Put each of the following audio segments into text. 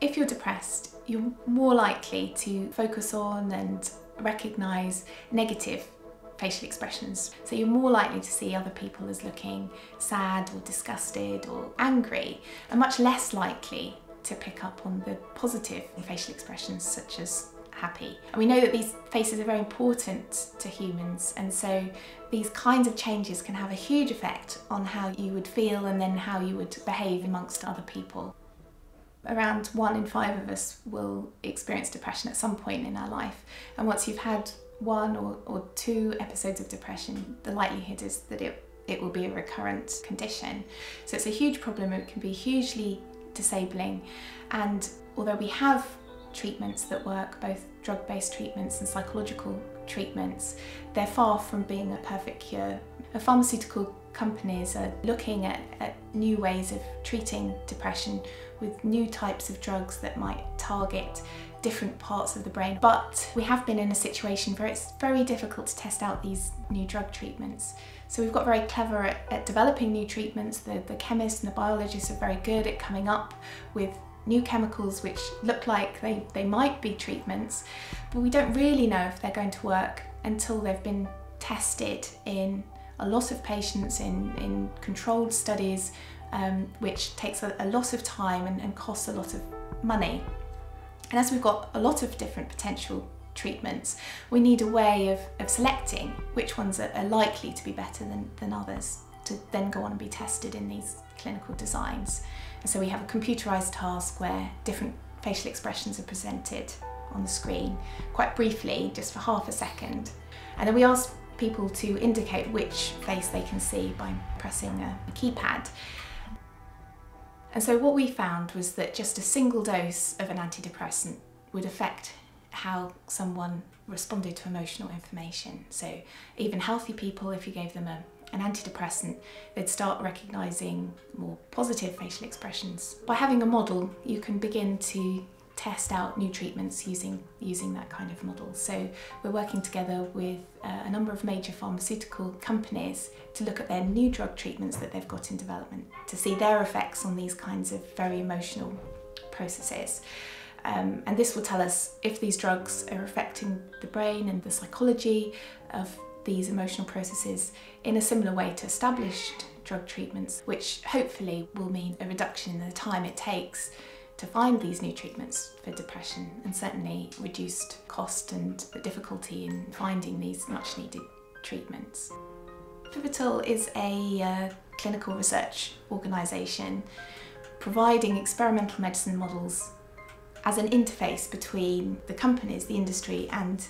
If you're depressed, you're more likely to focus on and recognise negative facial expressions. So you're more likely to see other people as looking sad or disgusted or angry, and much less likely to pick up on the positive facial expressions such as happy. And we know that these faces are very important to humans and so these kinds of changes can have a huge effect on how you would feel and then how you would behave amongst other people. Around one in five of us will experience depression at some point in our life and once you've had one or, or two episodes of depression the likelihood is that it it will be a recurrent condition. So it's a huge problem, it can be hugely disabling and although we have treatments that work, both drug-based treatments and psychological treatments, they're far from being a perfect cure. A pharmaceutical companies are looking at, at new ways of treating depression with new types of drugs that might target different parts of the brain. But we have been in a situation where it's very difficult to test out these new drug treatments. So we've got very clever at, at developing new treatments. The, the chemists and the biologists are very good at coming up with new chemicals which look like they, they might be treatments, but we don't really know if they're going to work until they've been tested in a lot of patients in, in controlled studies, um, which takes a, a, lot of time and, and costs a lot of money. And as we've got a lot of different potential treatments, we need a way of, of selecting which ones are, are likely to be better than, than others to then go on and be tested in these clinical designs. And so we have a computerized task where different facial expressions are presented on the screen quite briefly, just for half a second. And then we ask people to indicate which face they can see by pressing a, keypad. And so what we found was that just a single dose of an antidepressant would affect how someone responded to emotional information. So even healthy people, if you gave them a an antidepressant, they'd start recognising more positive facial expressions. By having a model, you can begin to test out new treatments using, using that kind of model. So we're working together with uh, a number of major pharmaceutical companies to look at their new drug treatments that they've got in development to see their effects on these kinds of very emotional processes. Um, and this will tell us if these drugs are affecting the brain and the psychology of these emotional processes in a similar way to established drug treatments, which hopefully will mean a reduction in the time it takes to find these new treatments for depression and certainly reduced cost and difficulty in finding these much needed treatments. P1vital is a uh, clinical research organisation providing experimental medicine models as an interface between the companies, the industry and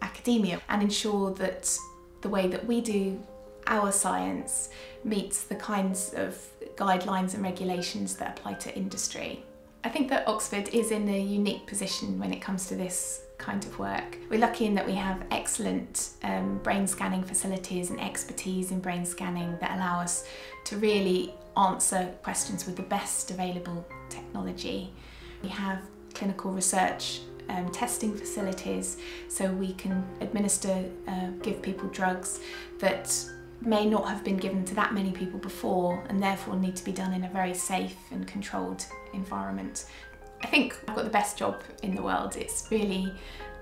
academia and ensure that the way that we do our science meets the kinds of guidelines and regulations that apply to industry. I think that Oxford is in a unique position when it comes to this kind of work. We're lucky in that we have excellent um, brain scanning facilities and expertise in brain scanning that allow us to really answer questions with the best available technology. We have clinical research um, testing facilities so we can administer, uh, give people drugs that may not have been given to that many people before and therefore need to be done in a very safe and controlled environment. I think I've got the best job in the world. It's really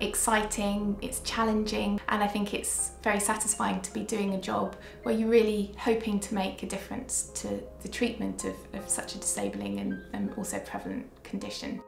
exciting, it's challenging, and I think it's very satisfying to be doing a job where you're really hoping to make a difference to the treatment of, of such a disabling and, and also prevalent condition.